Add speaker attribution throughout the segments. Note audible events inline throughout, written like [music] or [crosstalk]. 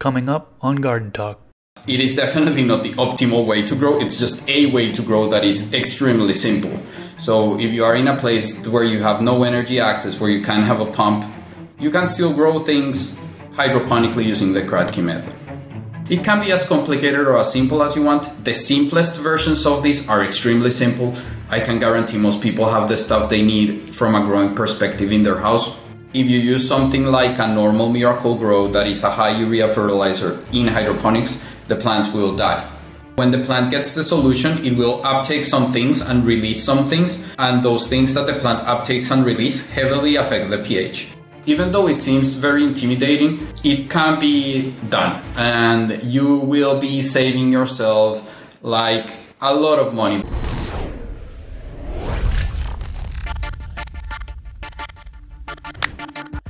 Speaker 1: coming up on Garden Talk.
Speaker 2: It is definitely not the optimal way to grow. It's just a way to grow that is extremely simple. So if you are in a place where you have no energy access, where you can't have a pump, you can still grow things hydroponically using the Kratky method. It can be as complicated or as simple as you want. The simplest versions of these are extremely simple. I can guarantee most people have the stuff they need from a growing perspective in their house. If you use something like a normal Miracle-Gro that is a high urea fertilizer in hydroponics, the plants will die. When the plant gets the solution, it will uptake some things and release some things, and those things that the plant uptakes and release heavily affect the pH even though it seems very intimidating, it can be done and you will be saving yourself like a lot of money.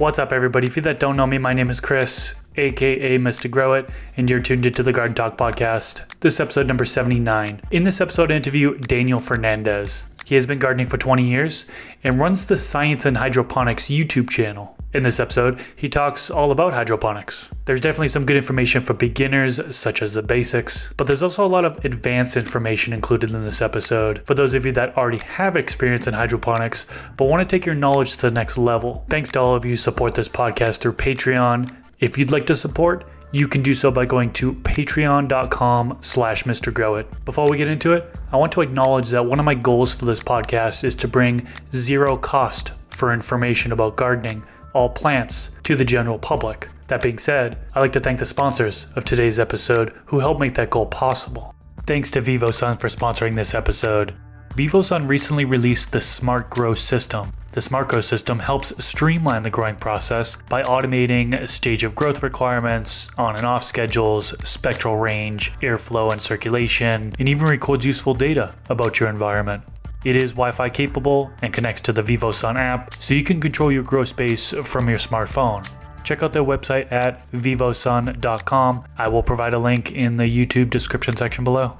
Speaker 1: What's up, everybody? If you that don't know me, my name is Chris, aka Mr. Grow It, and you're tuned into the Garden Talk podcast. This is episode number 79. In this episode, I interview Daniel Fernandez. He has been gardening for 20 years and runs the Science in Hydroponics YouTube channel. In this episode, he talks all about hydroponics. There's definitely some good information for beginners, such as the basics, but there's also a lot of advanced information included in this episode for those of you that already have experience in hydroponics but want to take your knowledge to the next level. Thanks to all of you who support this podcast through Patreon. If you'd like to support, you can do so by going to patreon.com slash mrgrowit. Before we get into it, I want to acknowledge that one of my goals for this podcast is to bring zero cost for information about gardening all plants to the general public. That being said, I'd like to thank the sponsors of today's episode who helped make that goal possible. Thanks to VivoSun for sponsoring this episode. VivoSun recently released the Smart Grow system. The Smart Grow system helps streamline the growing process by automating stage of growth requirements, on and off schedules, spectral range, airflow and circulation, and even records useful data about your environment. It is Wi-Fi capable and connects to the VivoSun app, so you can control your grow space from your smartphone. Check out their website at vivosun.com. I will provide a link in the YouTube description section below.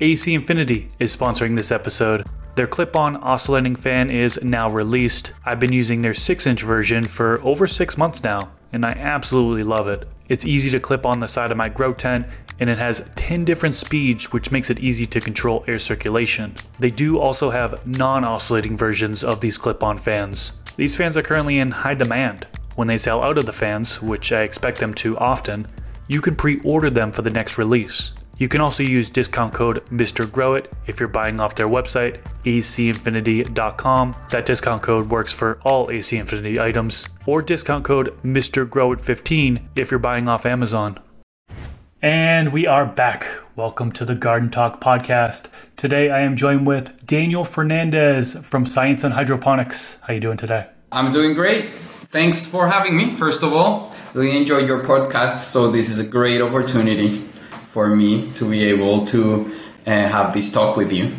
Speaker 1: AC Infinity is sponsoring this episode. Their clip-on oscillating fan is now released. I've been using their 6-inch version for over 6 months now, and I absolutely love it. It's easy to clip on the side of my grow tent and it has 10 different speeds which makes it easy to control air circulation. They do also have non-oscillating versions of these clip-on fans. These fans are currently in high demand. When they sell out of the fans, which I expect them to often, you can pre-order them for the next release. You can also use discount code MrGrowit if you're buying off their website, acinfinity.com. That discount code works for all AC Infinity items, or discount code MrGrowit15 if you're buying off Amazon. And we are back. Welcome to the Garden Talk podcast. Today I am joined with Daniel Fernandez from Science in Hydroponics. How you doing today?
Speaker 2: I'm doing great. Thanks for having me. First of all, really enjoyed your podcast, so this is a great opportunity for me to be able to uh, have this talk with you.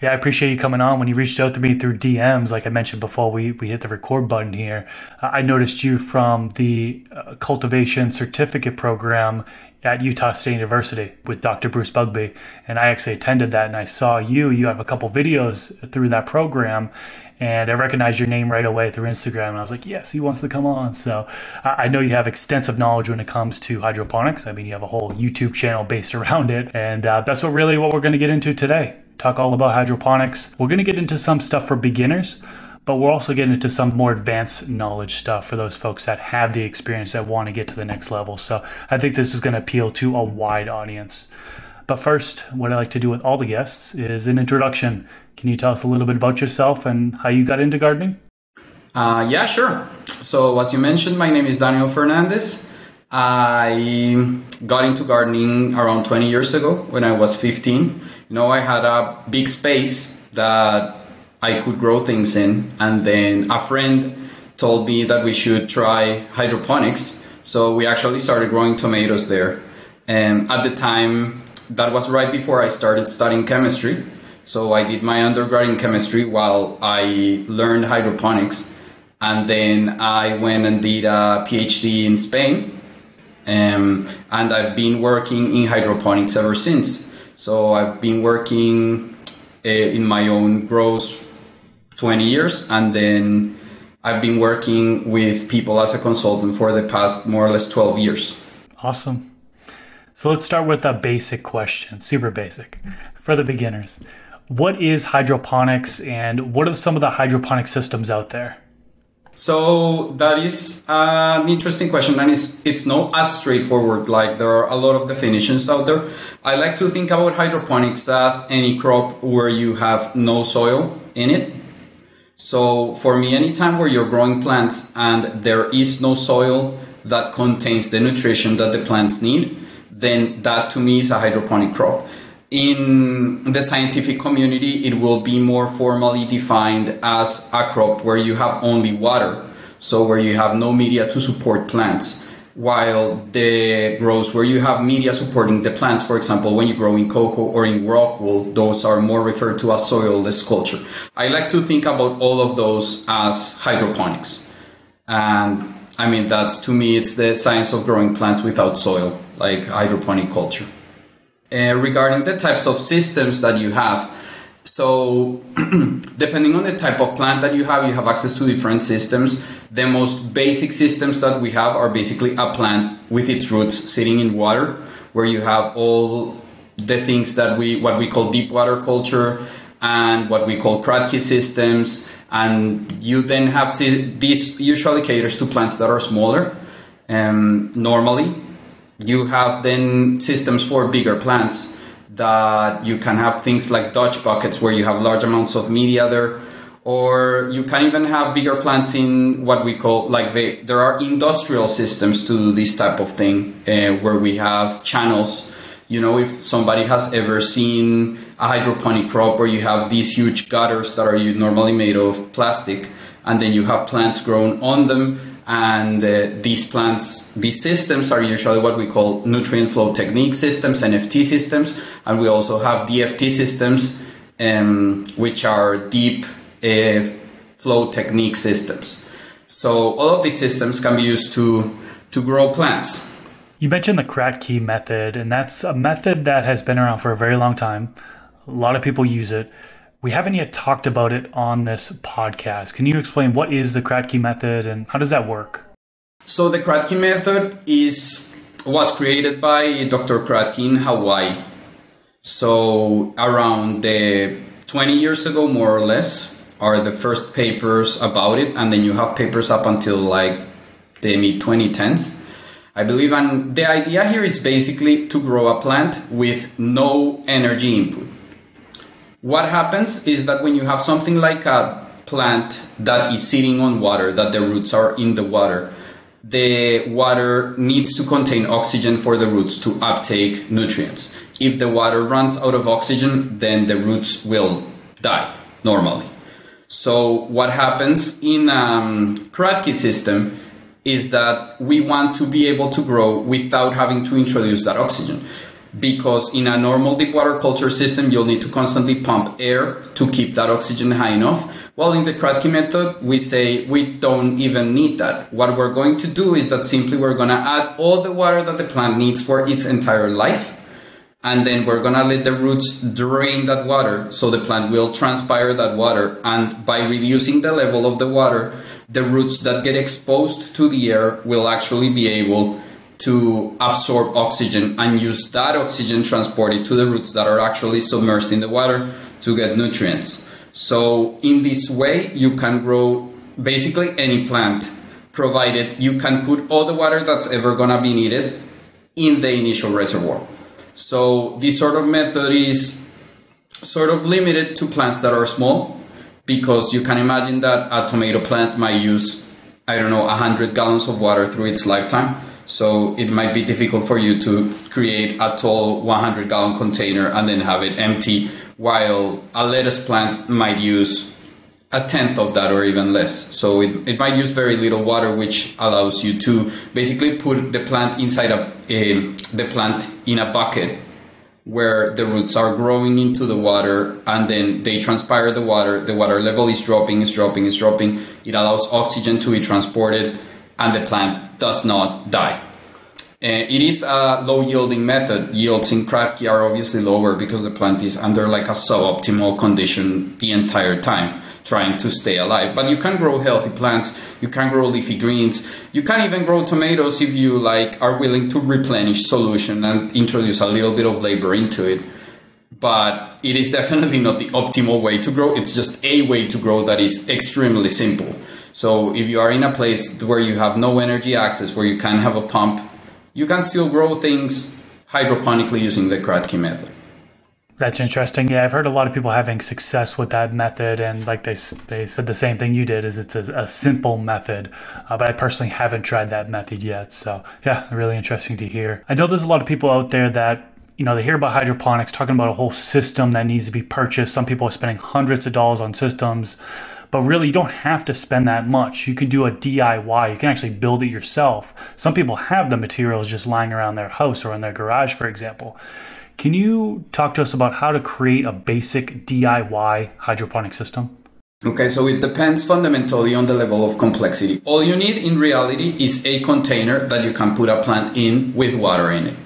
Speaker 1: Yeah, I appreciate you coming on. When you reached out to me through DMs, like I mentioned before, we, we hit the record button here. I noticed you from the uh, cultivation certificate program at Utah State University with Dr. Bruce Bugbee. And I actually attended that and I saw you. You have a couple videos through that program. And I recognized your name right away through Instagram. And I was like, yes, he wants to come on. So I know you have extensive knowledge when it comes to hydroponics. I mean, you have a whole YouTube channel based [laughs] around it. And uh, that's what really what we're going to get into today. Talk all about hydroponics. We're going to get into some stuff for beginners but we're also getting into some more advanced knowledge stuff for those folks that have the experience that want to get to the next level. So I think this is going to appeal to a wide audience. But first, what I like to do with all the guests is an introduction. Can you tell us a little bit about yourself and how you got into gardening?
Speaker 2: Uh, yeah, sure. So, as you mentioned, my name is Daniel Fernandez. I got into gardening around 20 years ago when I was 15. You know, I had a big space that I could grow things in. And then a friend told me that we should try hydroponics. So we actually started growing tomatoes there. And at the time, that was right before I started studying chemistry. So I did my undergrad in chemistry while I learned hydroponics. And then I went and did a PhD in Spain. Um, and I've been working in hydroponics ever since. So I've been working uh, in my own growth 20 years and then I've been working with people as a consultant for the past more or less 12 years.
Speaker 1: Awesome. So let's start with a basic question, super basic for the beginners. What is hydroponics and what are some of the hydroponic systems out there?
Speaker 2: So that is an interesting question, and it's it's not as straightforward. Like there are a lot of definitions out there. I like to think about hydroponics as any crop where you have no soil in it. So for me, anytime where you're growing plants and there is no soil that contains the nutrition that the plants need, then that to me is a hydroponic crop in the scientific community, it will be more formally defined as a crop where you have only water, so where you have no media to support plants. While the grows where you have media supporting the plants, for example, when you grow in coco or in rock wool, those are more referred to as soilless culture. I like to think about all of those as hydroponics. And I mean, that's to me, it's the science of growing plants without soil, like hydroponic culture. Uh, regarding the types of systems that you have. So, [clears throat] depending on the type of plant that you have, you have access to different systems. The most basic systems that we have are basically a plant with its roots sitting in water, where you have all the things that we what we call deep water culture and what we call Kratky systems. And you then have these usually caters to plants that are smaller. Um, normally, you have then systems for bigger plants that you can have things like Dutch buckets where you have large amounts of media there or you can even have bigger plants in what we call like they, there are industrial systems to do this type of thing uh, where we have channels. You know if somebody has ever seen a hydroponic crop where you have these huge gutters that are normally made of plastic and then you have plants grown on them and uh, these plants these systems are usually what we call nutrient flow technique systems nft systems. And we also have dft systems um, which are deep uh, flow technique systems. So all of these systems can be used to to grow plants.
Speaker 1: You mentioned the Kratky method and that's a method that has been around for a very long time. A lot of people use it we haven't yet talked about it on this podcast. Can you explain what is the Kratky method and how does that work?
Speaker 2: So the Kratky method is was created by Dr. Kratky in Hawaii. So around the 20 years ago, more or less, are the first papers about it, and then you have papers up until like the mid 2010s. I believe, and the idea here is basically to grow a plant with no energy input what happens is that when you have something like a plant that is sitting on water, that the roots are in the water, the water needs to contain oxygen for the roots to uptake nutrients. If the water runs out of oxygen, then the roots will die normally. So what happens in um, Kratky system is that we want to be able to grow without having to introduce that oxygen because in a normal deep water culture system, you'll need to constantly pump air to keep that oxygen high enough. Well, in the Kratky method, we say we don't even need that. What we're going to do is that simply we're going to add all the water that the plant needs for its entire life. And then we're going to let the roots drain that water so the plant will transpire that water. And by reducing the level of the water, the roots that get exposed to the air will actually be able to absorb oxygen and use that oxygen transported to the roots that are actually submerged in the water to get nutrients. So in this way, you can grow basically any plant, provided you can put all the water that's ever gonna be needed in the initial reservoir. So this sort of method is sort of limited to plants that are small because you can imagine that a tomato plant might use, I don't know, 100 gallons of water through its lifetime so it might be difficult for you to create a tall 100 gallon container and then have it empty, while a lettuce plant might use a tenth of that or even less. So it, it might use very little water, which allows you to basically put the plant inside a, a the plant in a bucket where the roots are growing into the water and then they transpire the water. The water level is dropping, is dropping, is dropping. It allows oxygen to be transported and the plant does not die. Uh, it is a low yielding method. Yields in Kratky are obviously lower because the plant is under like a suboptimal condition the entire time. trying to stay alive. But you can grow healthy plants, you can grow leafy greens, you can even grow tomatoes if you like are willing to replenish solution and introduce a little bit of labor into it. But it is definitely not the optimal way to grow. It's just a way to grow that is extremely simple. So if you are in a place where you have no energy access, where you can't have a pump, you can still grow things hydroponically using the Kratky method.
Speaker 1: That's interesting. Yeah, I've heard a lot of people having success with that method, and like they they said the same thing you did is it's a, a simple method. Uh, but I personally haven't tried that method yet. So yeah, really interesting to hear. I know there's a lot of people out there that you know they hear about hydroponics, talking about a whole system that needs to be purchased. Some people are spending hundreds of dollars on systems. But really, you don't have to spend that much. You can do a DIY. You can actually build it yourself. Some people have the materials just lying around their house or in their garage, for example. Can you talk to us about how to create a basic DIY hydroponic system?
Speaker 2: Okay, so it depends fundamentally on the level of complexity. All you need in reality is a container that you can put a plant in with water in it.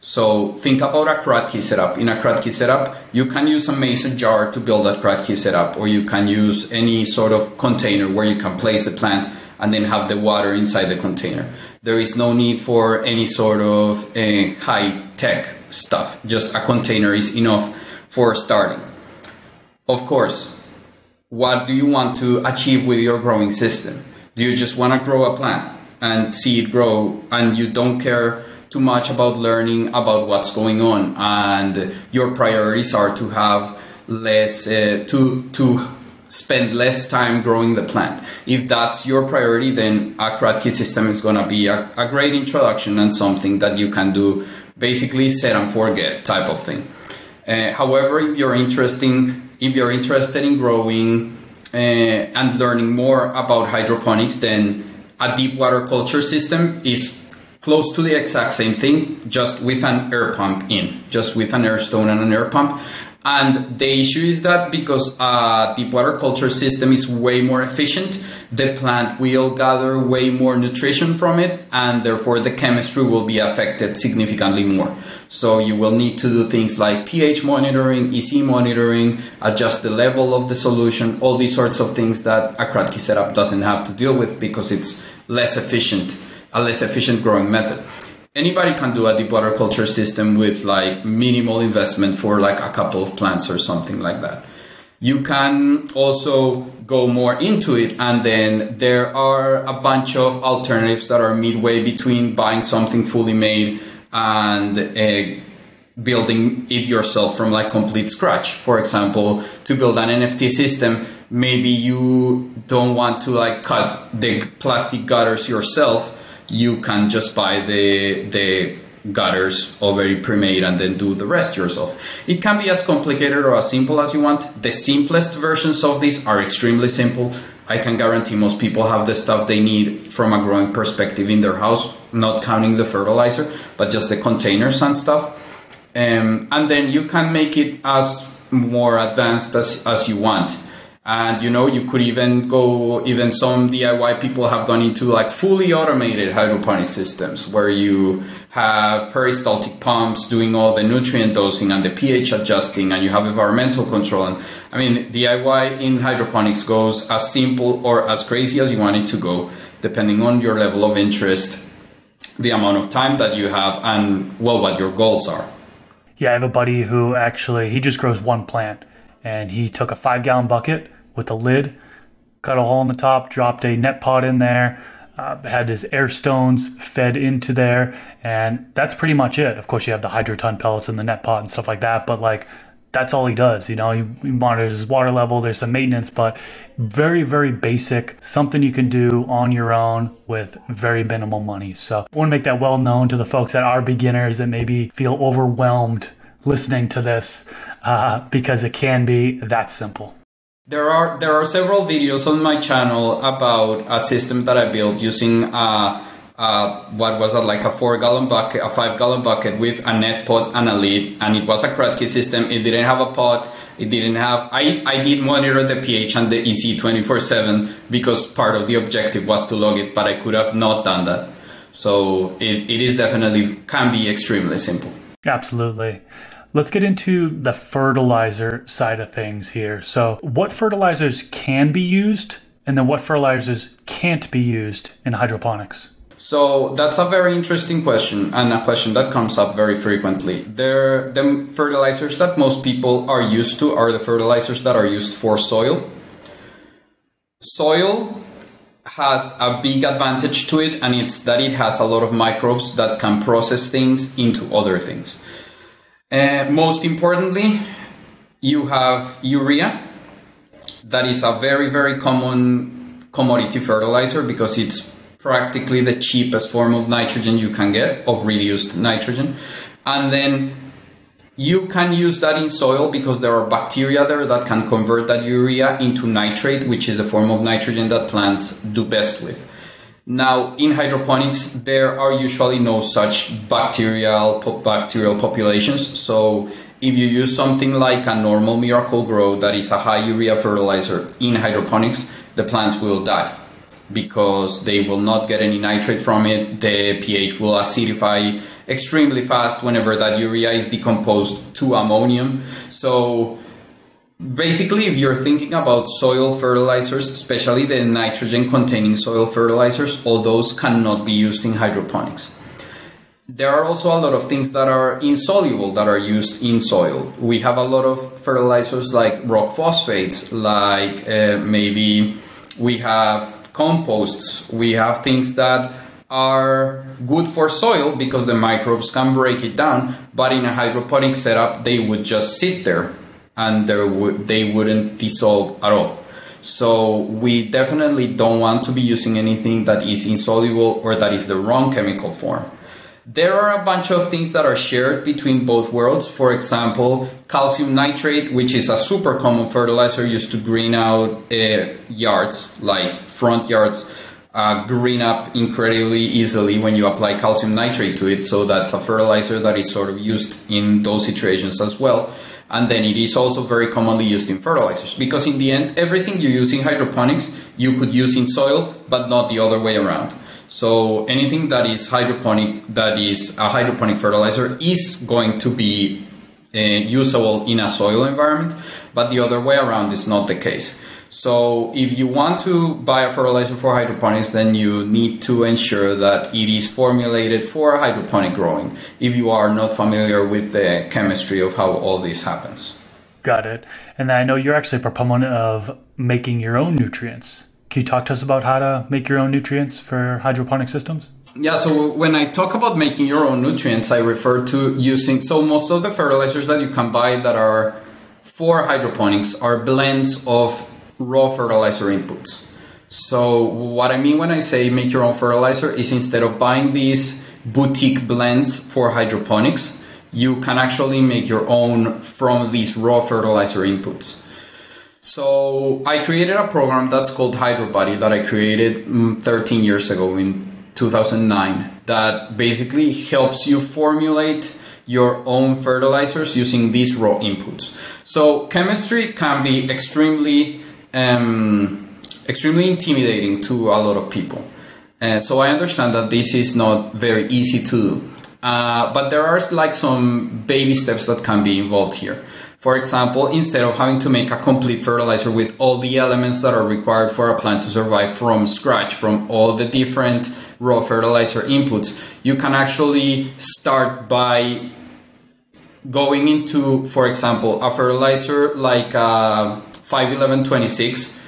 Speaker 2: So think about a Kratky setup. In a Kratky setup, you can use a mason jar to build that Kratky setup, or you can use any sort of container where you can place the plant and then have the water inside the container. There is no need for any sort of uh, high tech stuff. Just a container is enough for starting. Of course, what do you want to achieve with your growing system? Do you just want to grow a plant and see it grow and you don't care too much about learning about what's going on and your priorities are to have less uh, to to spend less time growing the plant. If that's your priority, then a Kratky system is going to be a, a, great introduction and something that you can do basically set and forget type of thing. Uh, however, if you're interested, if you're interested in growing uh, and learning more about hydroponics, then a deep water culture system is close to the exact same thing, just with an air pump in, just with an air stone and an air pump. And the issue is that because a deep water culture system is way more efficient, the plant will gather way more nutrition from it, and therefore the chemistry will be affected significantly more. So you will need to do things like pH monitoring, EC monitoring, adjust the level of the solution, all these sorts of things that a Kratky setup doesn't have to deal with because it's less efficient, a less efficient growing method anybody can do a deep water culture system with like minimal investment for like a couple of plants or something like that. You can also go more into it, and then there are a bunch of alternatives that are midway between buying something fully made and uh, building it yourself from like complete scratch. For example, to build an NFT system, maybe you don't want to like cut the plastic gutters yourself you can just buy the the gutters already pre-made and then do the rest yourself. It can be as complicated or as simple as you want. The simplest versions of these are extremely simple. I can guarantee most people have the stuff they need from a growing perspective in their house, not counting the fertilizer, but just the containers and stuff. Um, and then you can make it as more advanced as, as you want and you know you could even go even some diy people have gone into like fully automated hydroponic systems where you have peristaltic pumps doing all the nutrient dosing and the ph adjusting and you have environmental control. And i mean diy in hydroponics goes as simple or as crazy as you want it to go depending on your level of interest the amount of time that you have and well what your goals are.
Speaker 1: Yeah i have a buddy who actually he just grows one plant and he took a five gallon bucket with a lid, cut a hole in the top, dropped a net pot in there, uh, had his air stones fed into there, and that's pretty much it. Of course, you have the hydroton pellets in the net pot and stuff like that, but like that's all he does. You know, he, he monitors his water level. There's some maintenance, but very, very basic. Something you can do on your own with very minimal money. So I want to make that well known to the folks that are beginners that maybe feel overwhelmed listening to this uh, because it can be that simple.
Speaker 2: There are there are several videos on my channel about a system that I built using uh, uh, what was it like a four gallon bucket, a five gallon bucket with a net pot and a lid, and it was a Kratky system. It didn't have a pot. It didn't have. I I did monitor the pH and the EC twenty four seven because part of the objective was to log it, but I could have not done that. So it, it is definitely can be extremely simple.
Speaker 1: Absolutely. Let's get into the fertilizer side of things here. So, what fertilizers can be used, and then what fertilizers can't be used in hydroponics?
Speaker 2: So that's a very interesting question and a question that comes up very frequently. There, the fertilizers that most people are used to are the fertilizers that are used for soil. Soil has a big advantage to it, and it's that it has a lot of microbes that can process things into other things. Uh, most importantly, you have urea. That is a very, very common commodity fertilizer because it's practically the cheapest form of nitrogen you can get, of reduced nitrogen. And then you can use that in soil because there are bacteria there that can convert that urea into nitrate, which is a form of nitrogen that plants do best with. Now, in hydroponics, there are usually no such bacterial bacterial populations. So, if you use something like a normal Miracle-Gro that is a high urea fertilizer in hydroponics, the plants will die because they will not get any nitrate from it. The pH will acidify extremely fast whenever that urea is decomposed to ammonium. So basically, if you're thinking about soil fertilizers, especially the nitrogen containing soil fertilizers, all those cannot be used in hydroponics. There are also a lot of things that are insoluble that are used in soil. We have a lot of fertilizers like rock phosphates, like uh, maybe we have composts, we have things that are good for soil because the microbes can break it down, but in a hydroponic setup, they would just sit there and would, they wouldn't dissolve at all. So we definitely don't want to be using anything that is insoluble or that is the wrong chemical form. There are a bunch of things that are shared between both worlds. For example, calcium nitrate, which is a super common fertilizer used to green out uh, yards, like front yards uh, green up incredibly easily when you apply calcium nitrate to it. So that's a fertilizer that is sort of used in those situations as well. And then it is also very commonly used in fertilizers because in the end, everything you use in hydroponics, you could use in soil, but not the other way around. So anything that is hydroponic, that is a hydroponic fertilizer is going to be uh, usable in a soil environment, but the other way around is not the case. So if you want to buy a fertilizer for hydroponics, then you need to ensure that it is formulated for hydroponic growing if you are not familiar with the chemistry of how all this happens.
Speaker 1: Got it. And I know you're actually a proponent of making your own nutrients. Can you talk to us about how to make your own nutrients for hydroponic systems?
Speaker 2: Yeah, so when I talk about making your own nutrients, I refer to using so most of the fertilizers that you can buy that are for hydroponics are blends of raw fertilizer inputs. So what I mean when I say make your own fertilizer is instead of buying these boutique blends for hydroponics, you can actually make your own from these raw fertilizer inputs. So I created a program that's called HydroBuddy that I created mm, 13 years ago in 2009 that basically helps you formulate your own fertilizers using these raw inputs. So chemistry can be extremely um, extremely intimidating to a lot of people. Uh, so I understand that this is not very easy to do, uh, but there are like some baby steps that can be involved here. For example, instead of having to make a complete fertilizer with all the elements that are required for a plant to survive from scratch, from all the different raw fertilizer inputs, you can actually start by going into, for example, a fertilizer like uh, 51126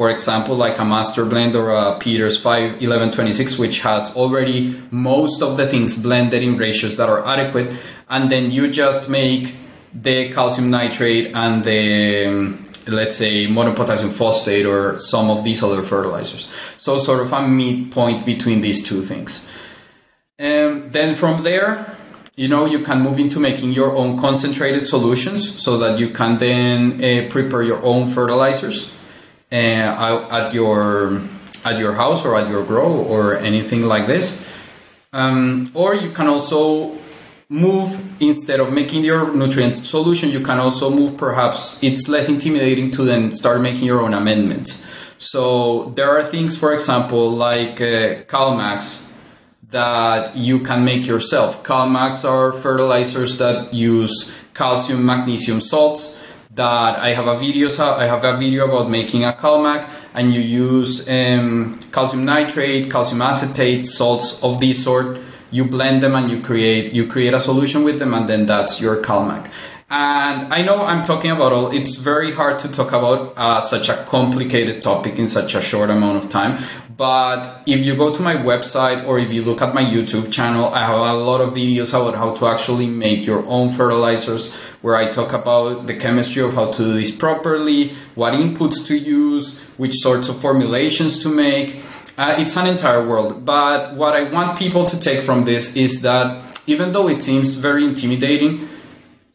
Speaker 2: for example like a master blend or a peters 51126 which has already most of the things blended in ratios that are adequate. And then you just make the calcium nitrate and the um, let's say monopotassium phosphate or some of these other fertilizers. So sort of a midpoint between these two things. And um, then from there you know you can move into making your own concentrated solutions so that you can then uh, prepare your own fertilizers uh, at your at your house or at your grow or anything like this. Um, or you can also move instead of making your nutrient solution you can also move perhaps it's less intimidating to then start making your own amendments. So there are things for example like uh, CalMags that you can make yourself. CalMags are fertilizers that use calcium, magnesium salts that I have a video, I have a video about making a CalMag and you use um, calcium nitrate, calcium acetate, salts of this sort. You blend them and you create you create a solution with them, and then that's your CalMag. And I know I'm talking about all, it's very hard to talk about uh, such a complicated topic in such a short amount of time. But if you go to my website or if you look at my YouTube channel, I have a lot of videos about how to actually make your own fertilizers where I talk about the chemistry of how to do this properly, what inputs to use, which sorts of formulations to make. Uh, it's an entire world. But what I want people to take from this is that even though it seems very intimidating,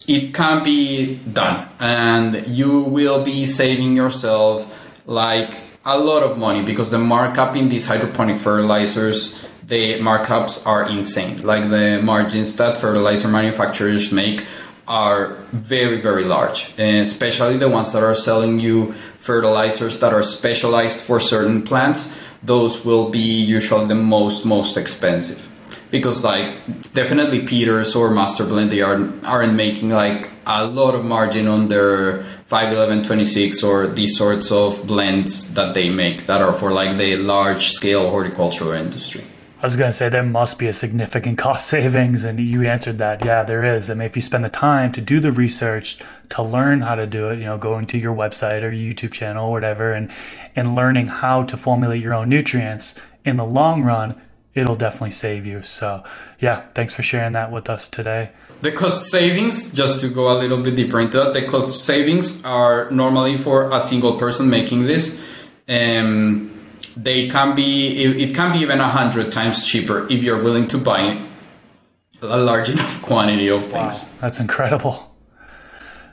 Speaker 2: it can be done. And you will be saving yourself like a lot of money because the markup in these hydroponic fertilizers the markups are insane. Like the margins that fertilizer manufacturers make are very very large eh, especially the ones that are selling you fertilizers that are specialized for certain plants. Those will be usually the most most expensive because like definitely Peters or Master Blend they are aren't making like a lot of margin on their 511 26 or these sorts of blends that they make that are for like the large scale horticultural industry.
Speaker 1: I was going to say there must be a significant cost [laughs] savings, and you answered that. Yeah, there is. I mean, if you spend the time to do the research, to learn how to do it, you know, going to your website or YouTube channel or whatever, and and learning how to formulate your own nutrients in the long run, it'll definitely save you. So, yeah, thanks for sharing that with us today.
Speaker 2: The cost savings, just to go a little bit deeper into that, the cost savings are normally for a single person making this. Um, they can be, it can be even a hundred times cheaper if you're willing to buy a large [laughs] enough quantity of things.
Speaker 1: Wow, that's incredible.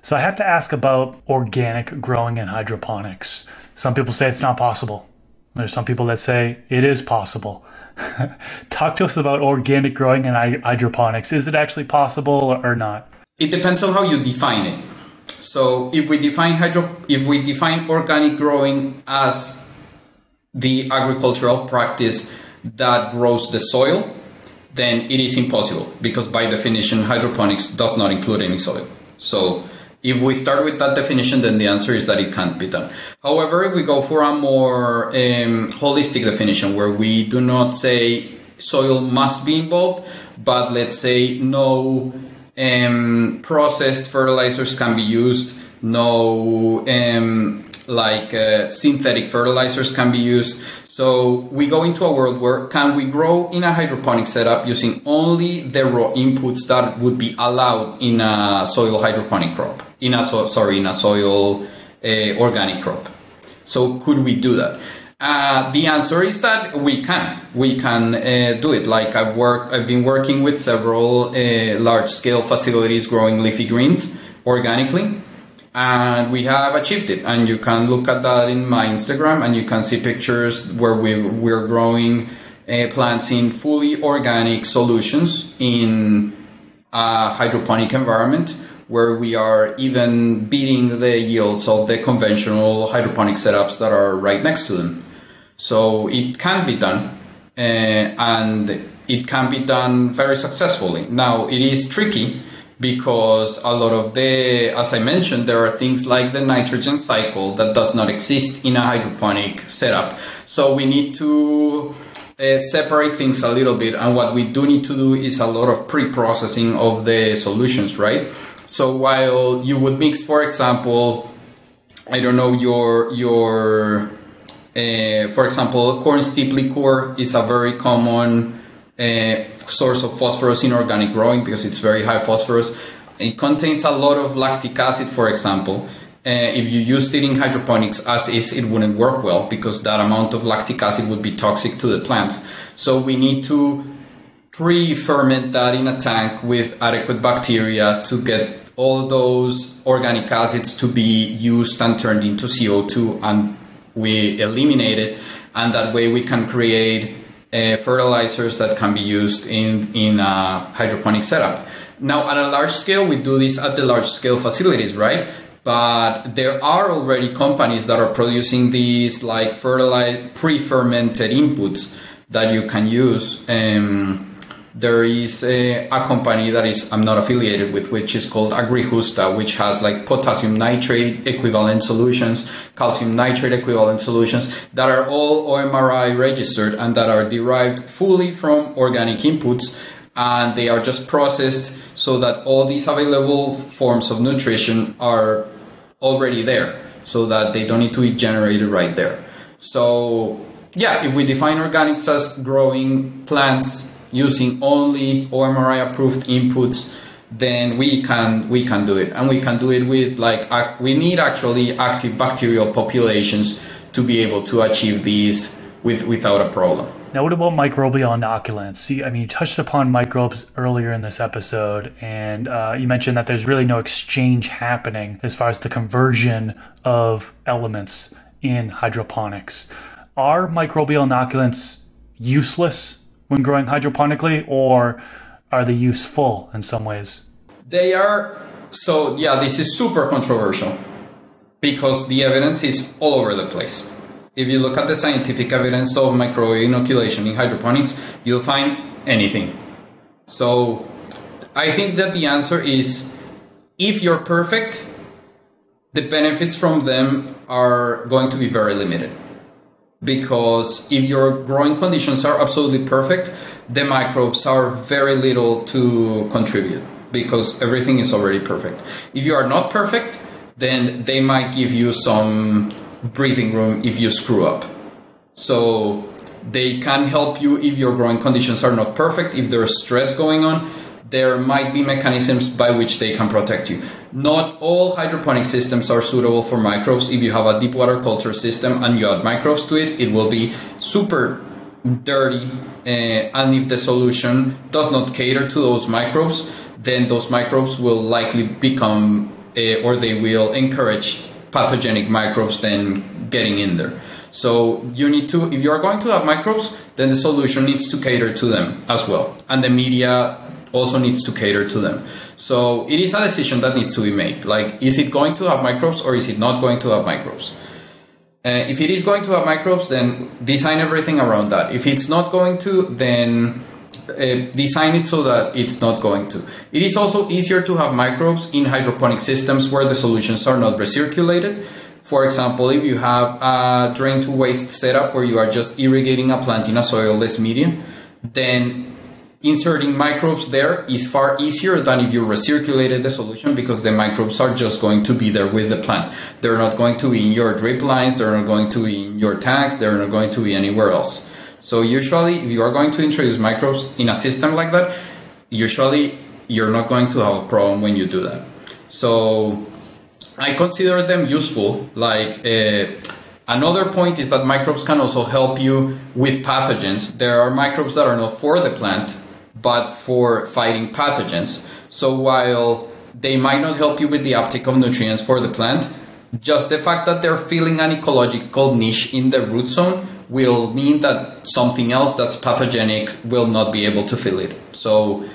Speaker 1: So I have to ask about organic growing in hydroponics. Some people say it's not possible. There's some people that say it is possible. [laughs] Talk to us about organic growing and hydroponics. Is it actually possible or not?
Speaker 2: It depends on how you define it. So if we define hydro, if we define organic growing as the agricultural practice that grows the soil, then it is impossible because by definition hydroponics does not include any soil. So if we start with that definition, then the answer is that it can't be done. However, if we go for a more um, holistic definition where we do not say soil must be involved, but let's say no um, processed fertilizers can be used, no um, like uh, synthetic fertilizers can be used. So we go into a world where can we grow in a hydroponic setup using only the raw inputs that would be allowed in a soil hydroponic crop, in a so, sorry in a soil uh, organic crop. So could we do that? Uh, the answer is that we can. We can uh, do it. Like I've worked, I've been working with several uh, large scale facilities growing leafy greens organically and we have achieved it and you can look at that in my instagram and you can see pictures where we, we're growing plants in fully organic solutions in a hydroponic environment where we are even beating the yields of the conventional hydroponic setups that are right next to them so it can be done uh, and it can be done very successfully now it is tricky because a lot of the, as I mentioned, there are things like the nitrogen cycle that does not exist in a hydroponic setup. So we need to uh, separate things a little bit. And what we do need to do is a lot of pre-processing of the solutions, right? So while you would mix, for example, I don't know, your, your, uh, for example, corn steep liquor is a very common uh, source of phosphorus in organic growing because it's very high phosphorus. It contains a lot of lactic acid, for example. Uh, if you used it in hydroponics as is, it wouldn't work well because that amount of lactic acid would be toxic to the plants. So we need to pre-ferment that in a tank with adequate bacteria to get all those organic acids to be used and turned into CO2 and we eliminate it and that way we can create uh, fertilizers that can be used in, in a hydroponic setup. Now, at a large scale, we do this at the large scale facilities, right? But there are already companies that are producing these like fertilize pre-fermented inputs. that you can use. Um, there is a, a, company that is I'm not affiliated with, which is called AgriJusta, which has like potassium nitrate equivalent solutions, calcium nitrate equivalent solutions that are all OMRI registered and that are derived fully from organic inputs, and they are just processed so that all these available forms of nutrition are already there, so that they don't need to be generated right there. So yeah, if we define organics as growing plants using only OMRI approved inputs, then we can we can do it, and we can do it with like we need actually active bacterial populations to be able to achieve these with without a problem.
Speaker 1: Now, what about microbial inoculants? See, I mean, you touched upon microbes earlier in this episode, and uh, you mentioned that there's really no exchange happening as far as the conversion of elements in hydroponics. Are microbial inoculants useless when growing hydroponically, or are they useful in some ways?
Speaker 2: They are. So, yeah, this is super controversial because the evidence is all over the place. If you look at the scientific evidence of microbial inoculation in hydroponics, you'll find anything. So, I think that the answer is if you're perfect, the benefits from them are going to be very limited because if your growing conditions are absolutely perfect, the microbes are very little to contribute because everything is already perfect. If you are not perfect, then they might give you some breathing room if you screw up. So they can help you if your growing conditions are not perfect, if there's stress going on, there might be mechanisms by which they can protect you. Not all hydroponic systems are suitable for microbes. If you have a deep water culture system and you add microbes to it, it will be super dirty. Uh, and if the solution does not cater to those microbes, then those microbes will likely become uh, or they will encourage pathogenic microbes then getting in there. So you need to, if you are going to have microbes, then the solution needs to cater to them as well. And the media also needs to cater to them. So it is a decision that needs to be made. Like, is it going to have microbes or is it not going to have microbes? Uh, if it is going to have microbes, then design everything around that. If it's not going to, then uh, design it so that it's not going to. It is also easier to have microbes in hydroponic systems where the solutions are not recirculated. For example, if you have a drain to waste setup where you are just irrigating a plant in a soilless medium, then inserting microbes there is far easier than if you recirculated the solution because the microbes are just going to be there with the plant. They're not going to be in your drip lines, they're not going to be in your tanks, they're not going to be anywhere else. So usually if you are going to introduce microbes in a system like that, usually you're not going to have a problem when you do that. So I consider them useful. Like uh, another point is that microbes can also help you with pathogens. There are microbes that are not for the plant, but for fighting pathogens. So while they might not help you with the uptake of nutrients for the plant, just the fact that they're filling an ecological niche in the root zone will mean that something else that's pathogenic will not be able to fill it. So,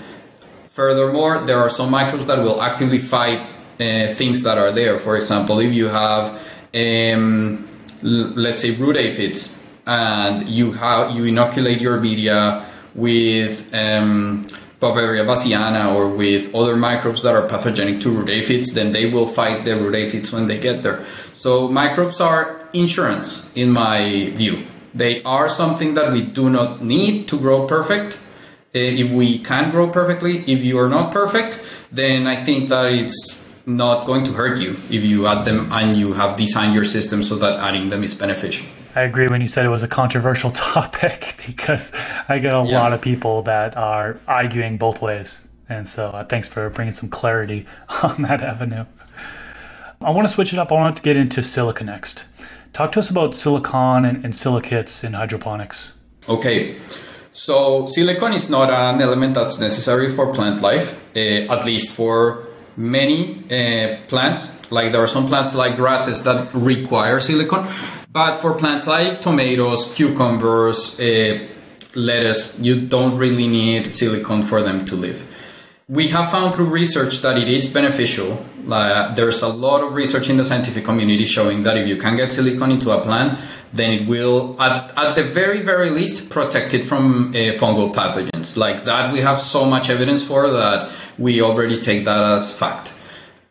Speaker 2: furthermore, there are some microbes that will actively fight uh, things that are there. For example, if you have, um, let's say, root aphids, and you have you inoculate your media with um, Beauveria bassiana or with other microbes that are pathogenic to root aphids, then they will fight the root aphids when they get there. So microbes are insurance in my view. They are something that we do not need to grow perfect. Uh, if we can grow perfectly, if you are not perfect, then I think that it's not going to hurt you if you add them and you have designed your system so that adding them is beneficial.
Speaker 1: I agree when you said it was a controversial [laughs] topic [laughs] because I get a yeah. lot of people that are arguing both ways. And so uh, thanks for bringing some clarity [laughs] on that avenue. I want to switch it up. I want to get into silica next. Talk to us about silicon and, and silicates in hydroponics.
Speaker 2: Okay. So, silicon is not an element that's necessary for plant life, uh, at least for many uh, plants. Like there are some plants like grasses that require silicon, but for plants like tomatoes, cucumbers, uh, lettuce, you don't really need silicon for them to live. We have found through research that it is beneficial. Uh, there's a lot of research in the scientific community showing that if you can get silicon into a plant, then it will, at, at the very, very least, protect it from uh, fungal pathogens. Like that, we have so much evidence for that we already take that as fact.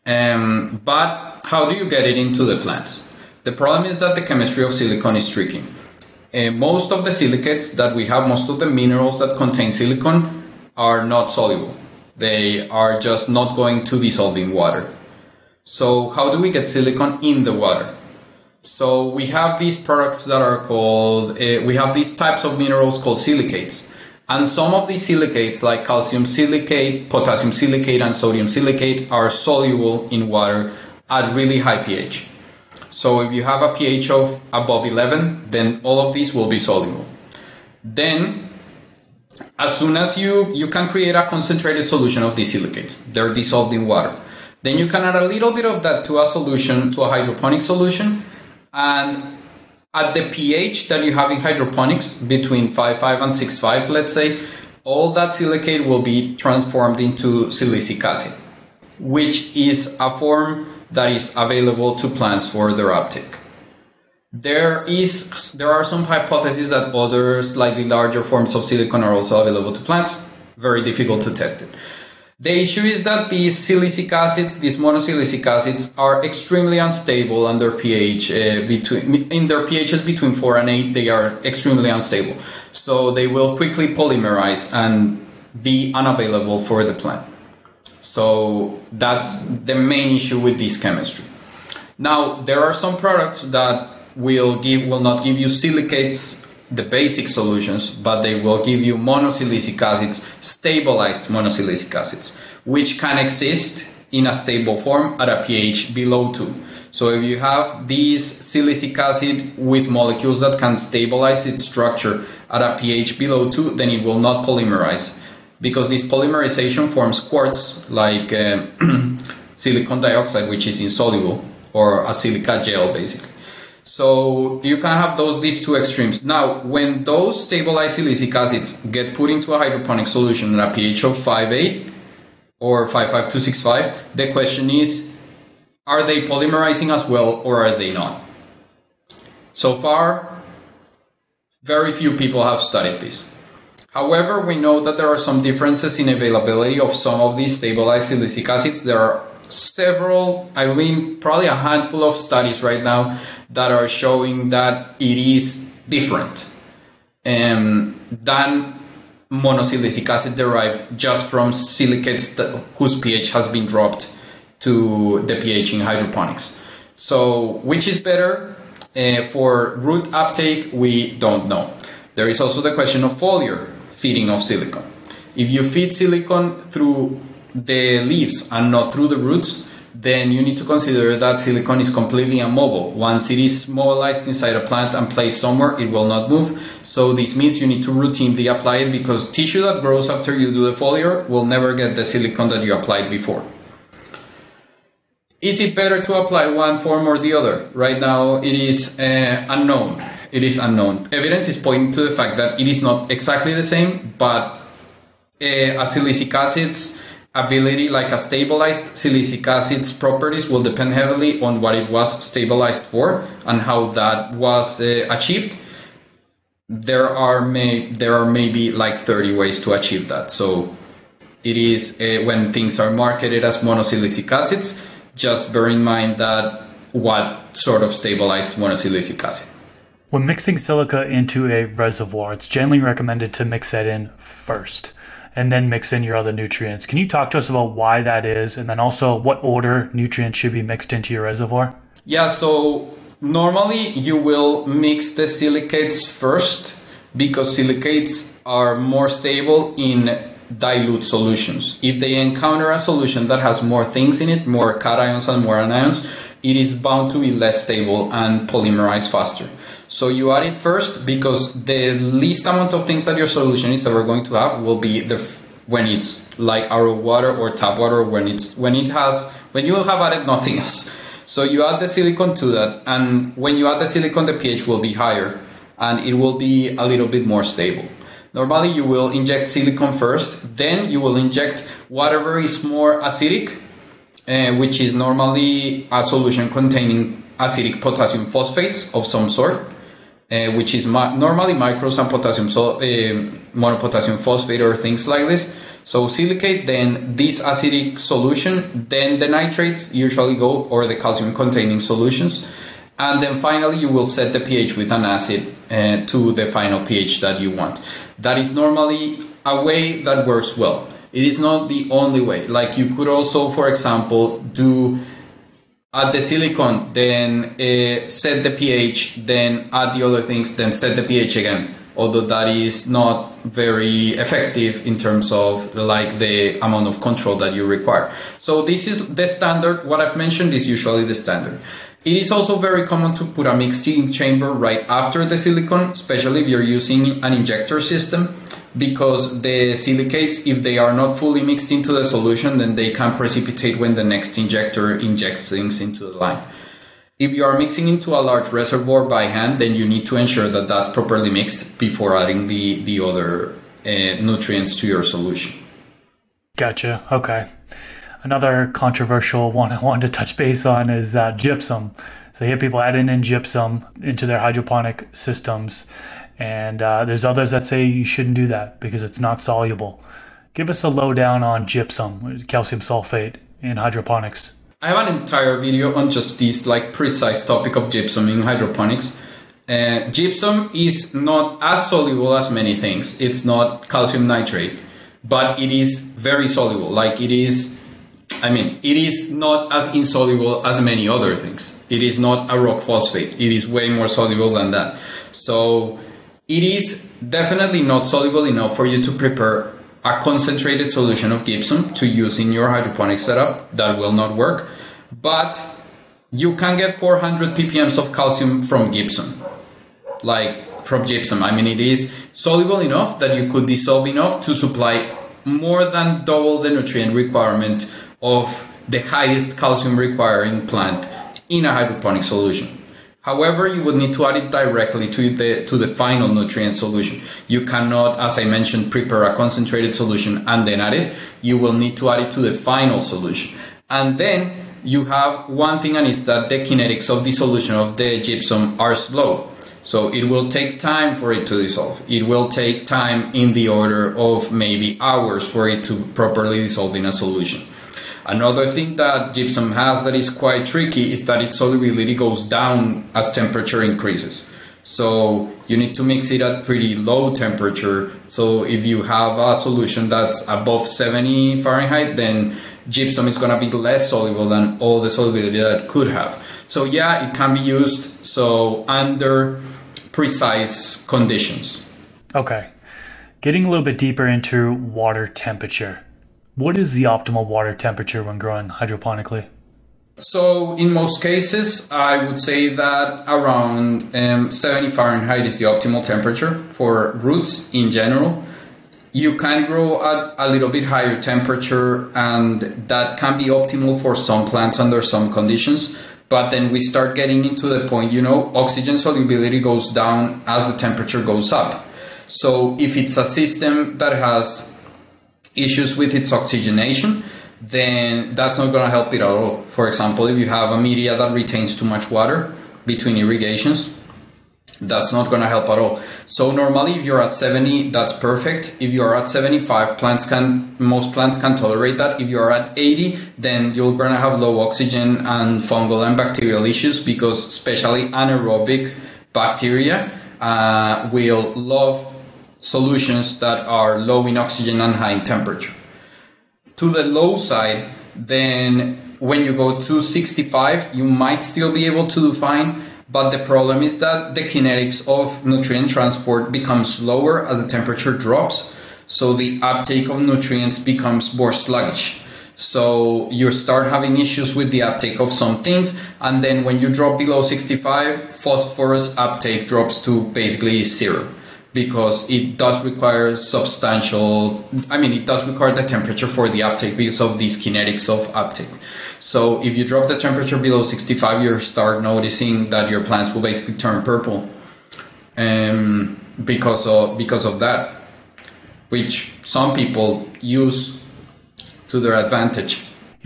Speaker 2: Um, but how do you get it into the plants? The problem is that the chemistry of silicon is tricky. Uh, most of the silicates that we have, most of the minerals that contain silicon are not soluble. They are just not going to dissolve in water. So how do we get silicon in the water? So we have these products that are called, uh, we have these types of minerals called silicates. And some of these silicates, like calcium silicate, potassium silicate, and sodium silicate, are soluble in water at really high pH. So if you have a pH of above 11, then all of these will be soluble. Then, as soon as you, you can create a concentrated solution of these silicates, they're dissolved in water. Then you can add a little bit of that to a solution, to a hydroponic solution, and at the pH that you have in hydroponics between 5.5 and 6.5, let's say, all that silicate will be transformed into silicic acid, which is a form that is available to plants for their uptake. There is there are some hypotheses that other slightly larger forms of silicon are also available to plants. Very difficult to test it. The issue is that these silicic acids, these monosilicic acids, are extremely unstable under pH uh, between in their pHs between four and eight. They are extremely unstable, so they will quickly polymerize and be unavailable for the plant. So that's the main issue with this chemistry. Now there are some products that will give will not give you silicates the basic solutions, but they will give you monosilicic acids, stabilized monosilicic acids, which can exist in a stable form at a pH below 2. So if you have this silicic acid with molecules that can stabilize its structure at a pH below 2, then it will not polymerize because this polymerization forms quartz like uh, [clears throat] silicon dioxide, which is insoluble, or a silica gel basically. So you can have those these two extremes. Now, when those stabilized silicic acids get put into a hydroponic solution at a pH of 5.8 or 5.5265, the question is, are they polymerizing as well or are they not? So far, very few people have studied this. However, we know that there are some differences in availability of some of these stabilized silicic acids. There are several, I mean, probably a handful of studies right now that are showing that it is different um, than monosilicic acid derived just from silicates that, whose pH has been dropped to the pH in hydroponics. So, which is better uh, for root uptake? We don't know. There is also the question of foliar feeding of silicon. If you feed silicon through the leaves and not through the roots, then you need to consider that silicon is completely immobile. Once it is mobilized inside a plant and placed somewhere, it will not move. So this means you need to routinely apply it because tissue that grows after you do the foliar will never get the silicon that you applied before. Is it better to apply one form or the other? Right now, it is uh, unknown. It is unknown. Evidence is pointing to the fact that it is not exactly the same, but uh, silicic acids ability, like a stabilized silicic acid's properties, will depend heavily on what it was stabilized for and how that was uh, achieved. There are may there are maybe like 30 ways to achieve that. So it is uh, when things are marketed as monosilicic acids, just bear in mind that what sort of stabilized monosilicic acid.
Speaker 1: When mixing silica into a reservoir, it's generally recommended to mix that in first and then mix in your other nutrients. Can you talk to us about why that is and then also what order nutrients should be mixed into your reservoir?
Speaker 2: Yeah, so normally you will mix the silicates first because silicates are more stable in dilute solutions. If they encounter a solution that has more things in it, more cations and more anions, it is bound to be less stable and polymerize faster. So you add it first because the least amount of things that your solution is ever going to have will be the when it's like our water or tap water when it's when it has when you have added nothing [laughs] else. So you add the silicon to that, and when you add the silicon, the pH will be higher and it will be a little bit more stable. Normally, you will inject silicon first, then you will inject whatever is more acidic, uh, which is normally a solution containing acidic potassium phosphates of some sort uh, which is normally micros and potassium so, uh, monopotassium phosphate or things like this. So silicate, then this acidic solution, then the nitrates usually go, or the calcium containing solutions. And then finally, you will set the pH with an acid uh, to the final pH that you want. That is normally a way that works well. It is not the only way. Like you could also, for example, do add the silicon, then uh, set the pH, then add the other things, then set the pH again although that is not very effective in terms of like the amount of control that you require. So this is the standard. What I've mentioned is usually the standard. It is also very common to put a mixing chamber right after the silicon, especially if you're using an injector system, because the silicates, if they are not fully mixed into the solution, then they can precipitate when the next injector injects things into the line. If you are mixing into a large reservoir by hand, then you need to ensure that that's properly mixed before adding the, the other uh, nutrients to your solution.
Speaker 1: Gotcha. Okay. Another controversial one I wanted to touch base on is uh, gypsum. So here people adding in gypsum into their hydroponic systems, and uh, there's others that say you shouldn't do that because it's not soluble. Give us a lowdown on gypsum, calcium sulfate in hydroponics.
Speaker 2: I have an entire video on just this like precise topic of gypsum in hydroponics. Uh, gypsum is not as soluble as many things. It's not calcium nitrate, but it is very soluble. Like it is, I mean, it is not as insoluble as many other things. It is not a rock phosphate. It is way more soluble than that. So it is definitely not soluble enough for you to prepare a concentrated solution of gypsum to use in your hydroponic setup. That will not work, but you can get 400 ppms of calcium from gypsum, like from gypsum. I mean, it is soluble enough that you could dissolve enough to supply more than double the nutrient requirement of the highest calcium requiring plant in a hydroponic solution. However, you would need to add it directly to the, to the final nutrient solution. You cannot, as I mentioned, prepare a concentrated solution and then add it. You will need to add it to the final solution. And then you have one thing and it's that the kinetics of dissolution of the gypsum are slow. So it will take time for it to dissolve. It will take time in the order of maybe hours for it to properly dissolve in a solution. Another thing that gypsum has that is quite tricky is that its solubility goes down as temperature increases. So you need to mix it at pretty low temperature. So if you have a solution that's above 70 Fahrenheit, then gypsum is going to be less soluble than all the solubility that it could have. So yeah, it can be used so under precise conditions.
Speaker 1: Okay. Getting a little bit deeper into water temperature. What is the optimal water temperature when growing hydroponically?
Speaker 2: So, in most cases, I would say that around um, 70 Fahrenheit is the optimal temperature for roots in general. You can grow at a little bit higher temperature, and that can be optimal for some plants under some conditions. But then we start getting into the point, you know, oxygen solubility goes down as the temperature goes up. So, if it's a system that has issues with its oxygenation, then that's not going to help it at all. For example, if you have a media that retains too much water between irrigations, that's not going to help at all. So normally if you're at 70, that's perfect. If you're at 75, plants can most plants can tolerate that. If you're at 80, then you're going to have low oxygen and fungal and bacterial issues because especially anaerobic bacteria uh, will love solutions that are low in oxygen and high in temperature. To the low side, then when you go to 65, you might still be able to do fine, but the problem is that the kinetics of nutrient transport becomes lower as the temperature drops, so the uptake of nutrients becomes more sluggish. So you start having issues with the uptake of some things, and then when you drop below 65, phosphorus uptake drops to basically zero because it does require substantial i mean it does require the temperature for the uptake because of these kinetics of uptake. So if you drop the temperature below 65 you start noticing that your plants will basically turn purple um, because of because of that which some people use to their advantage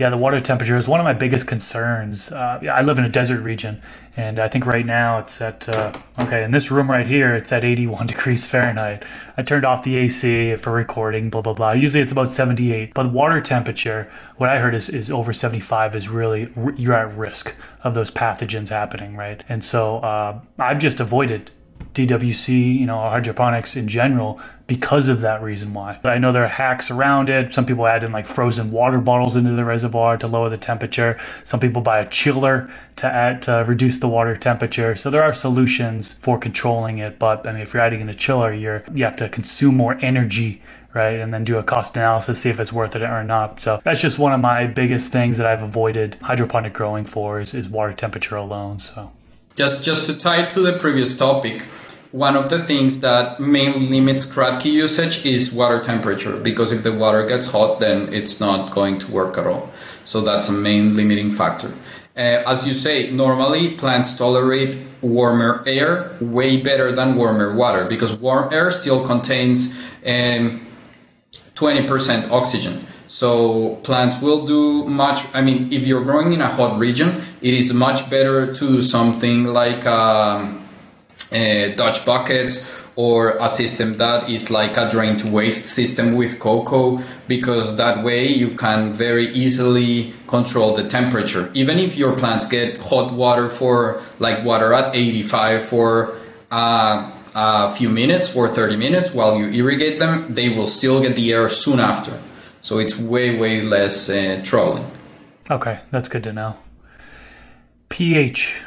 Speaker 1: Yeah, the water temperature is one of my biggest concerns. Uh, I live in a desert region, and I think right now it's at uh, okay in this room right here it's at 81 [laughs] degrees Fahrenheit. I turned off the AC for recording, blah blah blah. Usually it's about 78, but water temperature, what I heard is is over 75 is really you're at risk of those pathogens happening, right? And so uh, I've just avoided DWC, you know, hydroponics in general because of that reason why. But I know there are hacks around it. Some people add in like frozen water bottles into the reservoir to lower the temperature. Some people buy a chiller to add to reduce the water temperature. So there are solutions for controlling it. But I mean, if you're adding in a chiller, you're you have to consume more energy right? And then do a cost analysis, see if it's worth it or not. So that's just one of my biggest things that I've avoided hydroponic growing for is, is water temperature alone. So
Speaker 2: just just to tie to the previous topic, one of the things that mainly limits Kratky usage is water temperature because if the water gets hot, then it's not going to work at all. So that's a main limiting factor. Uh, as you say, normally plants tolerate warmer air way better than warmer water because warm air still contains um, 20% oxygen. So plants will do much. I mean, if you're growing in a hot region, it is much better to do something like. Um, uh, Dutch buckets or a system that is like a drain to waste system with coco because that way you can very easily control the temperature even if your plants get hot water for like water at 85 for uh, a few minutes for 30 minutes while you irrigate them they will still get the air soon after so it's way way less uh, troubling
Speaker 1: okay that's good to know ph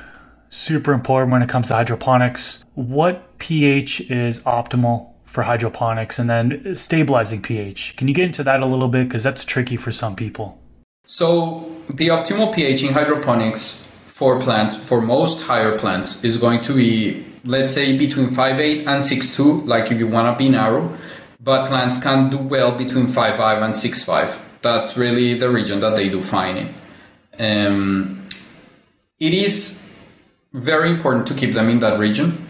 Speaker 1: super important when it comes to hydroponics. What pH is optimal for hydroponics and then stabilizing pH? Can you get into that a little bit? Because that's tricky for some people.
Speaker 2: So, the optimal pH in hydroponics for plants, for most higher plants, is going to be, let's say, between 5.8 and 6.2, like if you want to be narrow. But plants can do well between 5.5 and 6.5. That's really the region that they do fine in. Um, it is very important to keep them in that region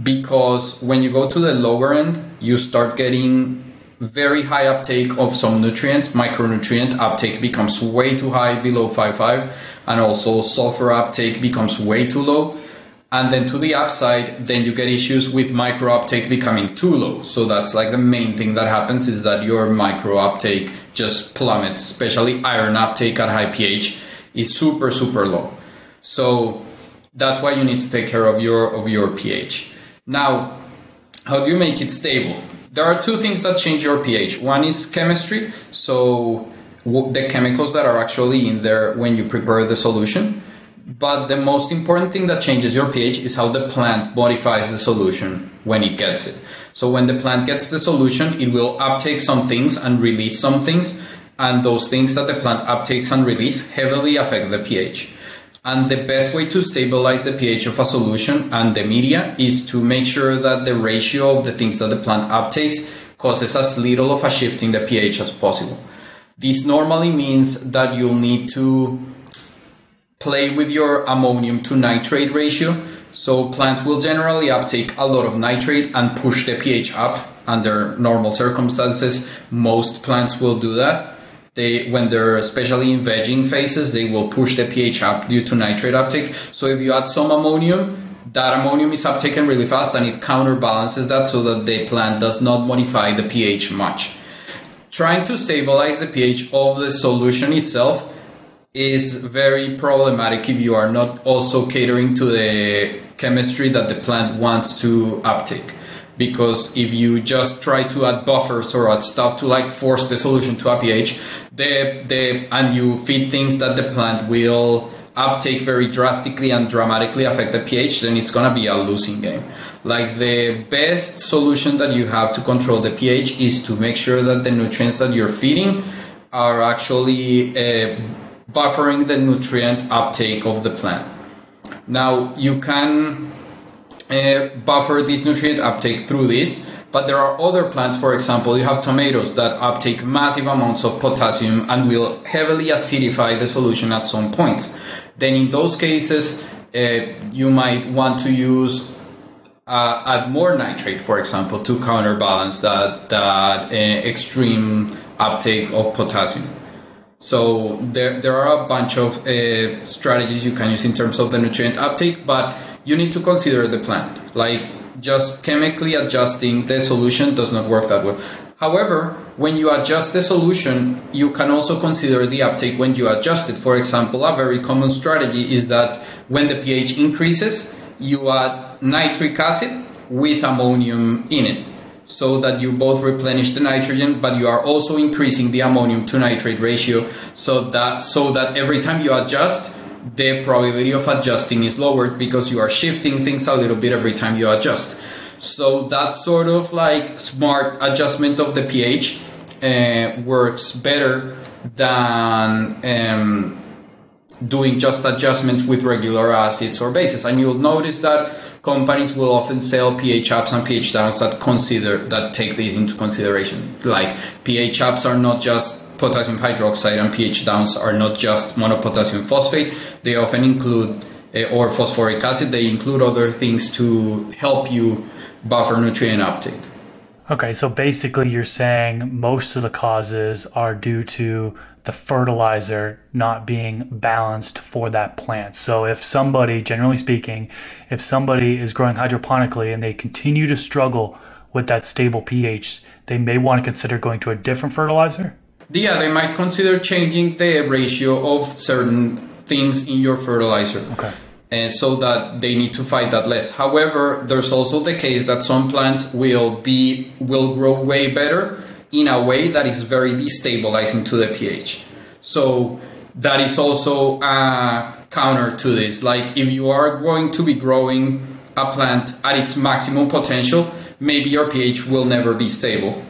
Speaker 2: because when you go to the lower end, you start getting very high uptake of some nutrients. Micronutrient uptake becomes way too high below 5.5, and also sulfur uptake becomes way too low. And then to the upside, then you get issues with micro uptake becoming too low. So that's like the main thing that happens is that your micro uptake just plummets, especially iron uptake at high pH is super, super low. So that's why you need to take care of your of your pH. Now, how do you make it stable? There are two things that change your pH. One is chemistry, so the chemicals that are actually in there when you prepare the solution. But the most important thing that changes your pH is how the plant modifies the solution when it gets it. So when the plant gets the solution, it will uptake some things and release some things, and those things that the plant uptakes and release heavily affect the pH. And the best way to stabilize the pH of a solution and the media is to make sure that the ratio of the things that the plant uptakes causes as little of a shift in the pH as possible. This normally means that you'll need to play with your ammonium to nitrate ratio. So plants will generally uptake a lot of nitrate and push the pH up under normal circumstances. Most plants will do that they when they're especially in vegging phases they will push the ph up due to nitrate uptake so if you add some ammonium that ammonium is uptaken really fast and it counterbalances that so that the plant does not modify the ph much trying to stabilize the ph of the solution itself is very problematic if you are not also catering to the chemistry that the plant wants to uptake because if you just try to add buffers or add stuff to like force the solution to a pH, the the and you feed things that the plant will uptake very drastically and dramatically affect the pH, then it's gonna be a losing game. Like the best solution that you have to control the pH is to make sure that the nutrients that you're feeding are actually uh, buffering the nutrient uptake of the plant. Now you can uh, buffer this nutrient uptake through this. But there are other plants, for example, you have tomatoes that uptake massive amounts of potassium and will heavily acidify the solution at some point. Then, in those cases, uh, you might want to use uh, add more nitrate, for example, to counterbalance that that uh, extreme uptake of potassium. So there, there are a bunch of uh, strategies you can use in terms of the nutrient uptake, but you need to consider the plant. Like just chemically adjusting the solution does not work that well. However, when you adjust the solution, you can also consider the uptake when you adjust it. For example, a very common strategy is that when the pH increases, you add nitric acid with ammonium in it so that you both replenish the nitrogen but you are also increasing the ammonium to nitrate ratio so that so that every time you adjust the probability of adjusting is lowered because you are shifting things a little bit every time you adjust. So that sort of like smart adjustment of the pH uh, works better than um, doing just adjustments with regular acids or bases. And you'll notice that companies will often sell pH ups and pH downs that consider that take these into consideration. Like pH ups are not just potassium hydroxide and pH downs are not just monopotassium phosphate. They often include uh, or phosphoric acid. They include other things to help you buffer nutrient uptake.
Speaker 1: Okay, so basically you're saying most of the causes are due to the fertilizer not being balanced for that plant. So if somebody, generally speaking, if somebody is growing hydroponically and they continue to struggle with that stable pH, they may want to consider going to a different fertilizer?
Speaker 2: Yeah, they might consider changing the ratio of certain things in your fertilizer.
Speaker 1: Okay
Speaker 2: and so that they need to fight that less. However, there's also the case that some plants will be will grow way better in a way that is very destabilizing to the pH. So that is also a counter to this. Like if you are going to be growing a plant at its maximum potential, maybe your pH will never be stable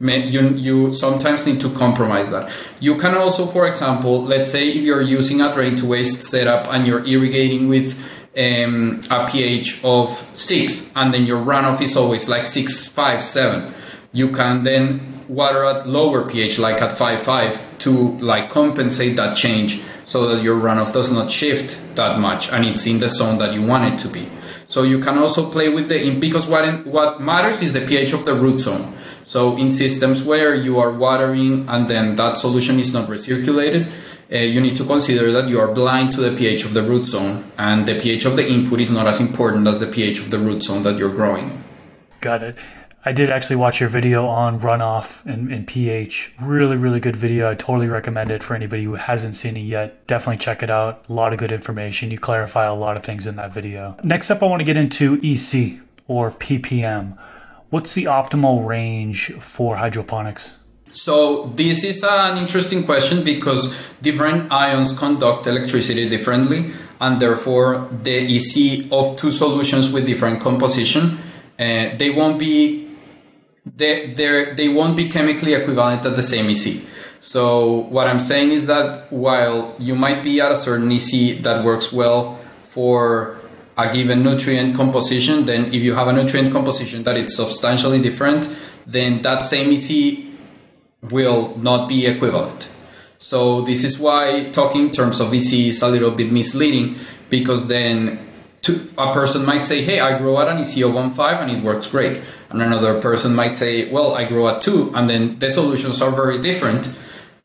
Speaker 2: you, you sometimes need to compromise that. You can also, for example, let's say if you're using a drain to waste setup and you're irrigating with um, a pH of 6 and then your runoff is always like six, five, seven. you can then water at lower pH like at 5, 5 to like compensate that change so that your runoff does not shift that much and it's in the zone that you want it to be. So you can also play with the, because what, what matters is the pH of the root zone. So in systems where you are watering and then that solution is not recirculated, uh, you need to consider that you are blind to the pH of the root zone and the pH of the input is not as important as the pH of the root zone that you're growing.
Speaker 1: Got it. I did actually watch your video on runoff and, and, pH. Really, really good video. I totally recommend it for anybody who hasn't seen it yet. Definitely check it out. A lot of good information. You clarify a lot of things in that video. Next up, I want to get into EC or ppm. What's the optimal range for hydroponics?
Speaker 2: So this is an interesting question because different ions conduct electricity differently, and therefore the EC of two solutions with different composition, uh, they won't be they they won't be chemically equivalent at the same EC. So what I'm saying is that while you might be at a certain EC that works well for a given nutrient composition, then if you have a nutrient composition that is substantially different, then that same EC will not be equivalent. So this is why talking in terms of EC is a little bit misleading because then to, a person might say, hey, I grow at an EC of 1.5 and it works great. And another person might say, well, I grow at 2 and then the solutions are very different.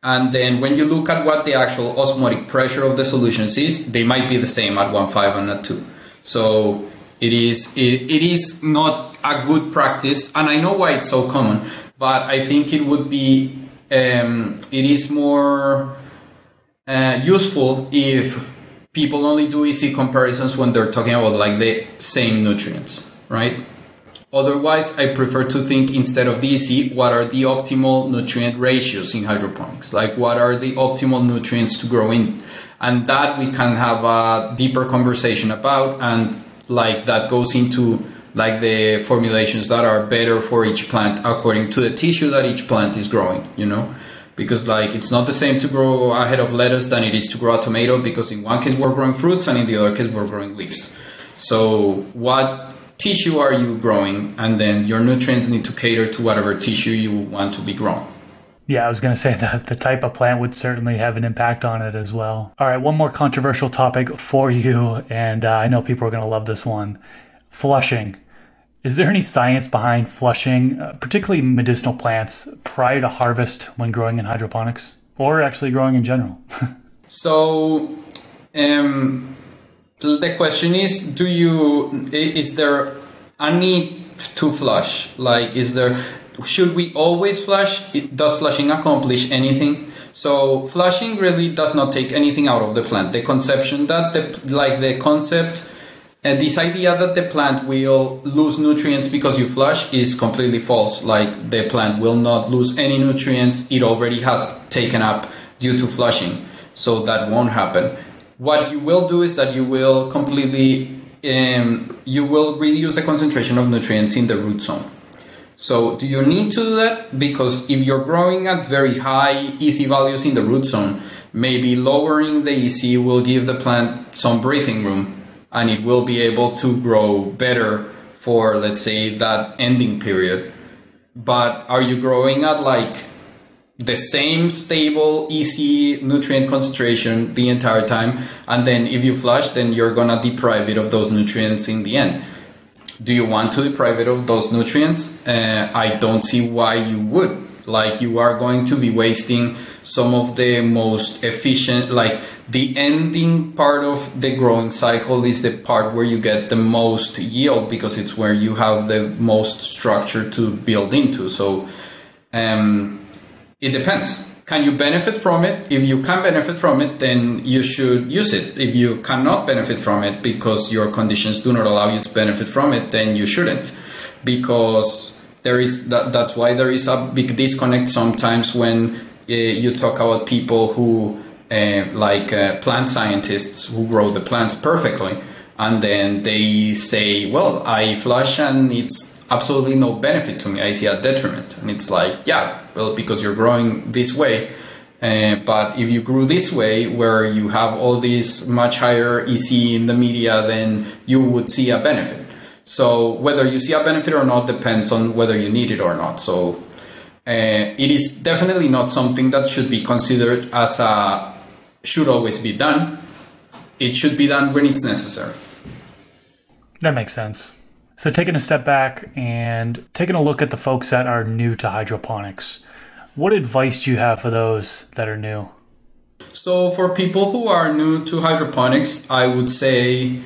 Speaker 2: And then when you look at what the actual osmotic pressure of the solutions is, they might be the same at 1.5 and at 2. So it is it, it is not a good practice, and I know why it's so common. But I think it would be um, it is more uh, useful if people only do EC comparisons when they're talking about like the same nutrients, right? Otherwise, I prefer to think instead of EC, what are the optimal nutrient ratios in hydroponics? Like, what are the optimal nutrients to grow in? And that we can have a deeper conversation about and like that goes into like the formulations that are better for each plant according to the tissue that each plant is growing you know? Because like it's not the same to grow a head of lettuce than it is to grow a tomato because in one case we're growing fruits and in the other case we're growing leaves. So what tissue are you growing? And then your nutrients need to cater to whatever tissue you want to be grown
Speaker 1: yeah, I was going [laughs] to say that the type of plant would certainly have an impact on it as well. All right, one more controversial topic for you, and uh, I know people are going to love this one flushing. Is there any science behind flushing, uh, particularly medicinal plants, prior to harvest when growing in hydroponics? or actually growing in general? [laughs]
Speaker 2: so, um, the question is: Do you is there a need to flush? Like, is there should we always flush? Does flushing accomplish anything? So flushing really does not take anything out of the plant. The conception that the like the concept and this idea that the plant will lose nutrients because you flush is completely false. Like the plant will not lose any nutrients it already has taken up due to flushing. So that won't happen. What you will do is that you will completely um, you will reduce the concentration of nutrients in the root zone. So do you need to do that? Because if you're growing at very high EC values in the root zone, maybe lowering the EC will give the plant some breathing room and it will be able to grow better for let's say that ending period. But are you growing at like the same stable EC nutrient concentration the entire time and then if you flush then you're gonna deprive it of those nutrients in the end do you want to deprive it of those nutrients? Uh, I don't see why you would. Like you are going to be wasting some of the most efficient, like the ending part of the growing cycle is the part where you get the most yield because it's where you have the most structure to build into. So um, it depends can you benefit from it? If you can benefit from it, then you should use it. If you cannot benefit from it because your conditions do not allow you to benefit from it, then you shouldn't. Because there is that, that's why there is a big disconnect sometimes when uh, you talk about people who uh, like uh, plant scientists who grow the plants perfectly and then they say well i flush and it's absolutely no benefit to me. I see a detriment. And it's like, yeah, well, because you're growing this way. Uh, but if you grew this way, where you have all these much higher EC in the media, then you would see a benefit. So whether you see a benefit or not depends on whether you need it or not. So uh, it is definitely not something that should be considered as a should always be done. It should be done when it's necessary.
Speaker 1: That makes sense. So, taking a step back and taking a look at the folks that are new to hydroponics, what advice do you have for those that are new?
Speaker 2: So, for people who are new to hydroponics, I would say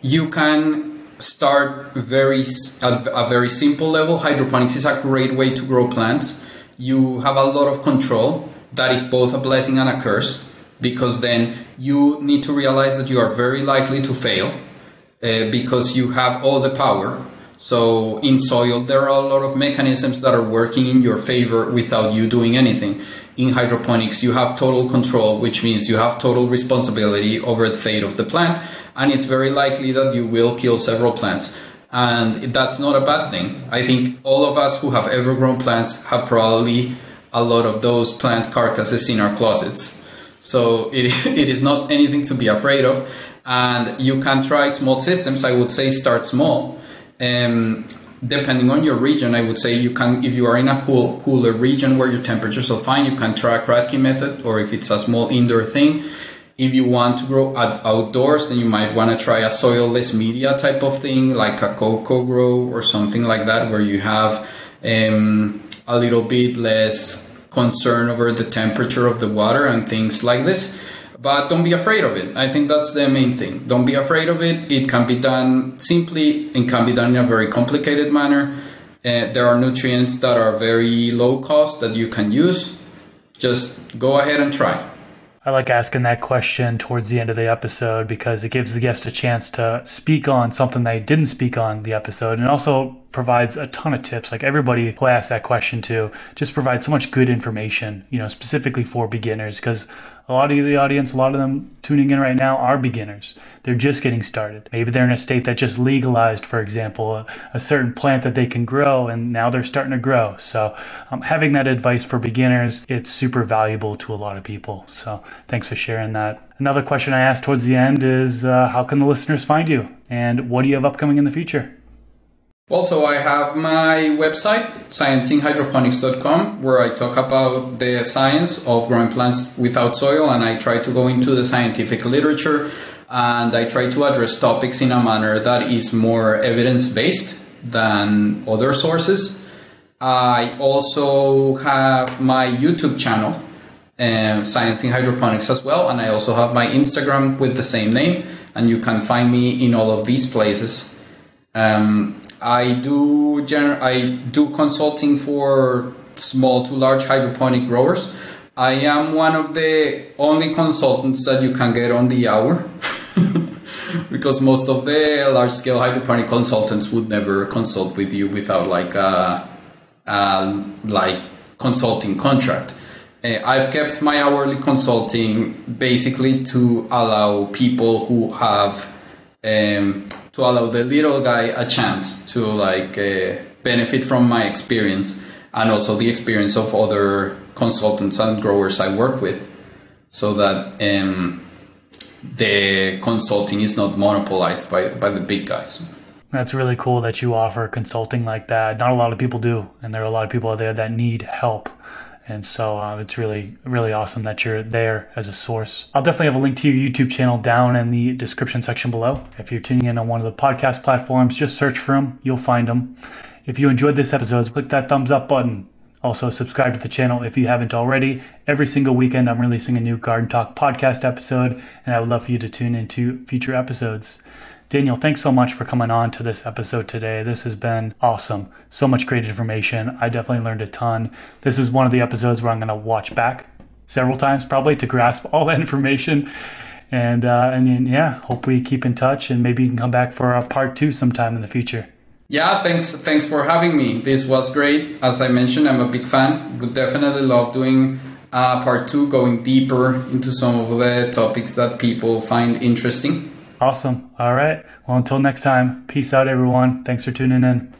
Speaker 2: you can start very at a very simple level. Hydroponics is a great way to grow plants. You have a lot of control. That is both a blessing and a curse because then you need to realize that you are very likely to fail uh, because you have all the power. So in soil, there are a lot of mechanisms that are working in your favor without you doing anything. In hydroponics, you have total control, which means you have total responsibility over the fate of the plant, and it's very likely that you will kill several plants. And that's not a bad thing. I think all of us who have ever grown plants have probably a lot of those plant carcasses in our closets. So it, [laughs] it is not anything to be afraid of and you can try small systems. I would say start small. Um, depending on your region, I would say you can, if you are in a cool, cooler region where your temperatures are fine, you can try a Kratky method, or if it's a small indoor thing. If you want to grow outdoors, then you might want to try a soilless media type of thing, like a coco grow or something like that, where you have um, a little bit less concern over the temperature of the water and things like this but don't be afraid of it. I think that's the main thing. Don't be afraid of it. It can be done simply and can be done in a very complicated manner. Uh, there are nutrients that are very low cost that you can use. Just go ahead and try.
Speaker 1: I like asking that question towards the end of the episode because it gives the guest a chance to speak on something they didn't speak on the episode and also provides a ton of tips. Like everybody who asks that question to just provides so much good information, you know, specifically for beginners because a lot of the audience, a lot of them tuning in right now are beginners. They're just getting started. Maybe they're in a state that just legalized, for example, a, a certain plant that they can grow, and now they're starting to grow. So, um, having that advice for beginners, it's super valuable to a lot of people. So, thanks for sharing that. Another question I asked towards the end is uh, how can the listeners find you, and what do you have upcoming in the future?
Speaker 2: Also, I have my website, scienceinhydroponics.com, where I talk about the science of growing plants without soil and I try to go into the scientific literature and I try to address topics in a manner that is more evidence based than other sources. I also have my YouTube channel um, Science in Hydroponics as well. And I also have my Instagram with the same name, and you can find me in all of these places. Um, I do gener- I do consulting for small to large hydroponic growers. I am one of the only consultants that you can get on the hour. [laughs] because most of the large scale hydroponic consultants would never consult with you without like a, a like consulting contract. Uh, I've kept my hourly consulting basically to allow people who have um, to allow the little guy a chance to like uh, benefit from my experience and also the experience of other consultants and growers I work with, so that um, the consulting is not monopolized by by the big guys.
Speaker 1: That's really cool that you offer consulting like that. Not a lot of people do, and there are a lot of people out there that need help. And so uh, it's really, really awesome that you're there as a source. I'll definitely have a link to your YouTube channel down in the description section below. If you're tuning in on one of the podcast platforms, just search for them, you'll find them. If you enjoyed this episode, click that thumbs up button. Also, subscribe to the channel if you haven't already. Every single weekend, I'm releasing a new Garden Talk podcast episode, and I would love for you to tune into future episodes. Daniel, thanks so much for coming on to this episode today. This has been awesome. So much great information. I definitely learned a ton. This is one of the episodes where I'm going to watch back several times probably to grasp all [laughs] that information. And uh, and then, yeah, hope we keep in touch and maybe you can come back for a part two sometime in the future.
Speaker 2: Yeah, thanks thanks for having me. This was great. As I mentioned, I'm a big fan. Would definitely love doing uh, part two, going deeper into some of the topics that people find interesting.
Speaker 1: Awesome. All right. Well, until next time, peace out, everyone. Thanks for tuning in.